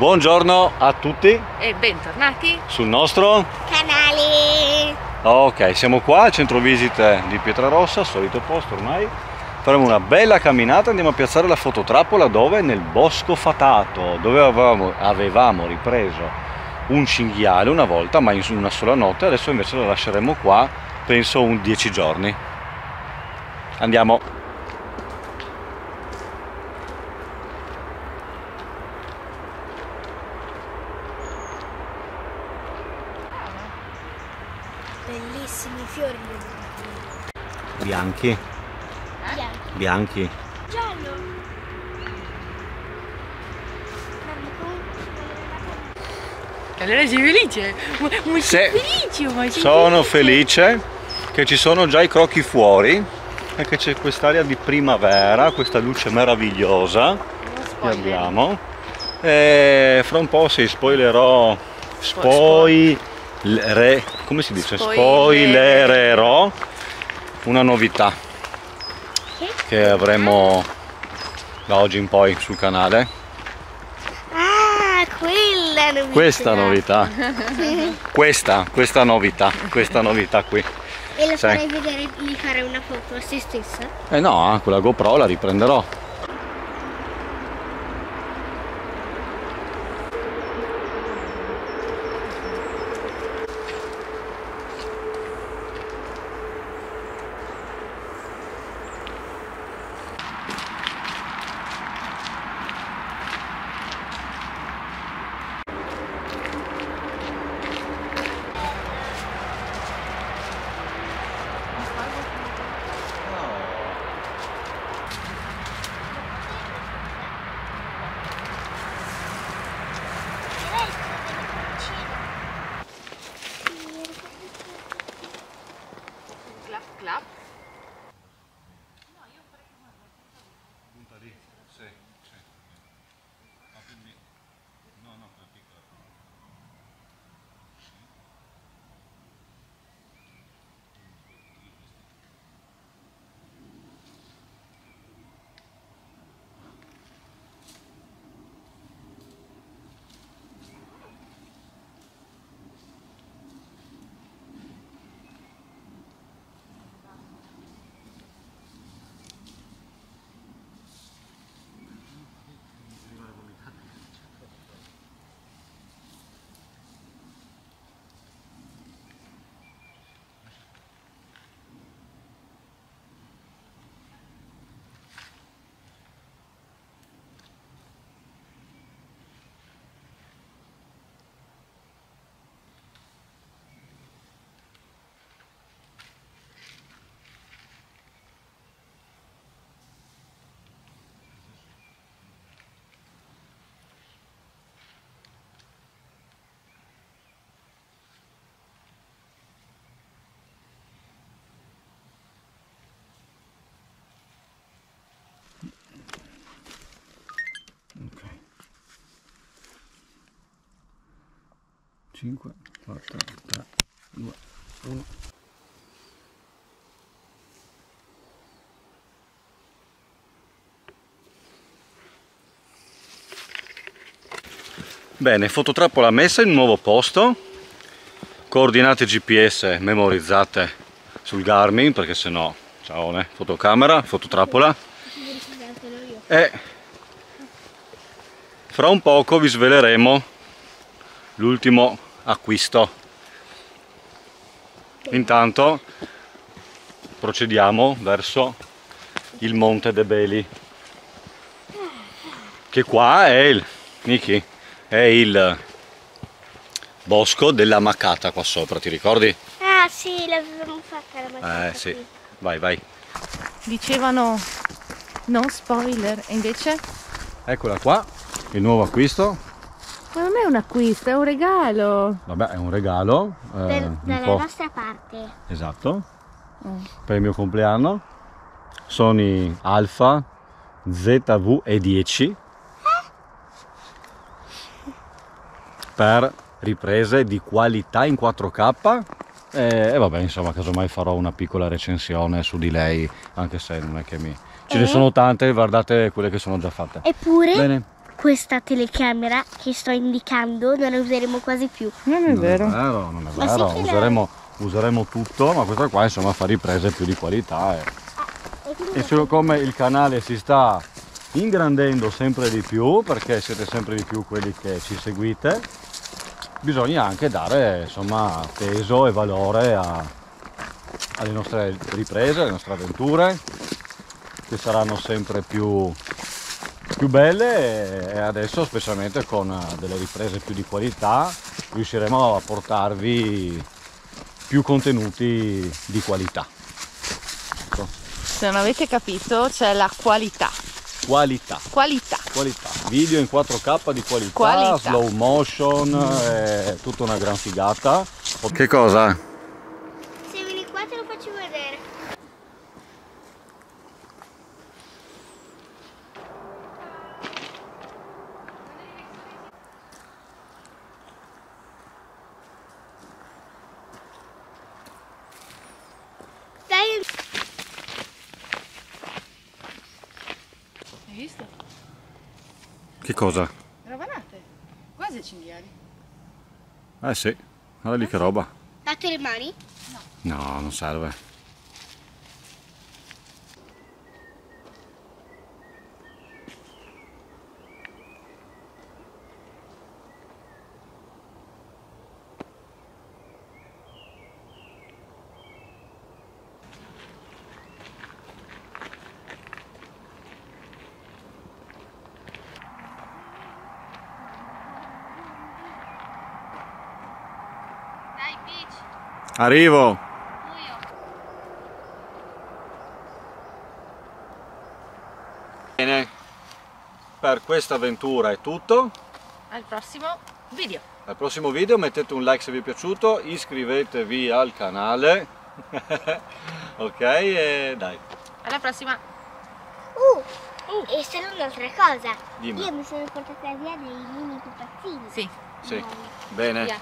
Buongiorno a tutti e bentornati sul nostro canale. Ok, siamo qua al centro visite di Pietrarossa, solito posto ormai. Faremo una bella camminata, andiamo a piazzare la fototrappola dove? Nel bosco fatato, dove avevamo, avevamo ripreso un cinghiale una volta, ma in una sola notte, adesso invece lo lasceremo qua, penso un 10 giorni. Andiamo. Bellissimi fiori. Bianchi, Bianco. bianchi. Giallo. allora sei felice molto Sì. felice ma sei Sono felice. felice che ci sono già i crocchi fuori e che c'è quest'aria di primavera, questa luce meravigliosa che abbiamo. E fra un po' si spoilerò, spoi, re, come si dice? Spoiler- Spoilererò una novità che avremo da oggi in poi sul canale. Ah, quella novità. Questa novità, questa, questa novità, questa novità qui. E lo Sì. farei vedere di fare una foto a se stessa? Eh no, quella GoPro la riprenderò. 5, 4, 3, 2, 1. Bene, fototrappola messa in un nuovo posto, coordinate GPS memorizzate sul Garmin perché sennò, ciao, eh, fotocamera, fototrappola e fra un poco vi sveleremo l'ultimo acquisto. Intanto procediamo verso il Monte de Beli. Che qua è il Niki, è il bosco della Macata qua sopra, ti ricordi? Ah, sì, l'avevamo fatta la mattina. Eh sì, vai vai. dicevano no spoiler e invece Eccola qua, il nuovo acquisto. Ma non è un acquisto è un regalo Vabbè, è un regalo. eh, Per- un dalla po'. nostra parte. Esatto. Mm. Per il mio compleanno. Sony Alpha ZV-E10 per riprese di qualità in 4K e, e vabbè insomma casomai farò una piccola recensione su di lei anche se non è che mi ce ne Eh? sono tante guardate quelle che sono già fatte Eppure, bene questa telecamera che sto indicando non la useremo quasi più. Non è Non vero. è vero, non è Ma vero. sì che la- Useremo, useremo tutto, ma questa qua insomma fa riprese più di qualità. eh. E siccome il canale si sta ingrandendo sempre di più, perché siete sempre di più quelli che ci seguite, bisogna anche dare insomma peso e valore a- alle nostre riprese, alle nostre avventure, che saranno sempre più, più belle e adesso specialmente con eh, delle riprese più di qualità riusciremo a portarvi più contenuti di qualità. Ecco, Se non avete capito c'è la qualità. Qualità. Qualità. qualità. Video in 4K di qualità, Qualità. slow motion, è tutta una gran figata. Che cosa? Se vieni qua te lo faccio vedere. Dai, Hai visto? Che cosa? Ravanate. Quasi cinghiali. Eh sì, guarda lì che roba. date le mani. No, non serve. Dai, Peach. Arrivo! Bene, per questa avventura è tutto. Al prossimo video. Al prossimo video mettete un like se vi è piaciuto, iscrivetevi al canale. ok, e dai, Alla prossima. Uh, Uh. e se non un'altra cosa. Dimmi. Io mi sono portata via dei mini pupazzini. Sì. sì, bene. Via.